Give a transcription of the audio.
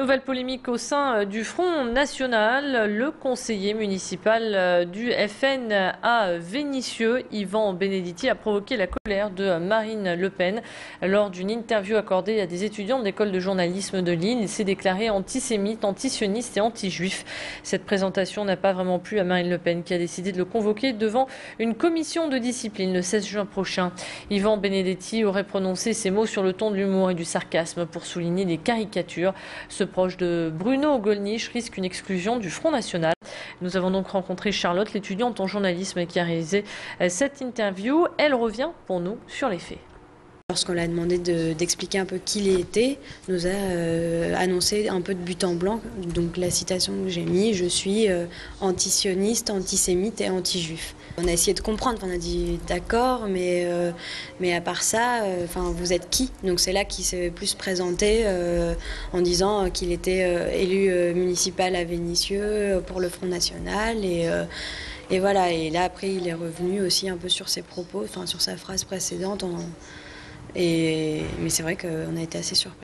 Nouvelle polémique au sein euh, du Front National. Le conseiller municipal euh, du FN à Vénissieux, Yvan Benedetti, a provoqué la colère de Marine Le Pen. Lors d'une interview accordée à des étudiants de l'école de journalisme de Lille, il s'est déclaré antisémite, antisioniste et anti-juif. Cette présentation n'a pas vraiment plu à Marine Le Pen qui a décidé de le convoquer devant une commission de discipline le 16 juin prochain. Yvan Benedetti aurait prononcé ces mots sur le ton de l'humour et du sarcasme pour souligner des caricatures proche de Bruno Gollnisch risque une exclusion du Front National. Nous avons donc rencontré Charlotte, l'étudiante en journalisme qui a réalisé euh, cette interview. Elle revient pour nous sur les faits. Lorsqu'on l'a demandé d'expliquer un peu qui il était, nous a euh, annoncé un peu de but en blanc. Donc la citation que j'ai mise, je suis euh, antisioniste, antisémite et anti-juif. On a essayé de comprendre, on a dit d'accord, mais, euh, mais à part ça, enfin vous êtes qui? Donc c'est là qu'il s'est plus présenté en disant qu'il était élu municipal à Vénissieux pour le Front National et et voilà, et là après il est revenu aussi un peu sur ses propos, enfin sur sa phrase précédente. En, et, mais c'est vrai qu'on a été assez surpris.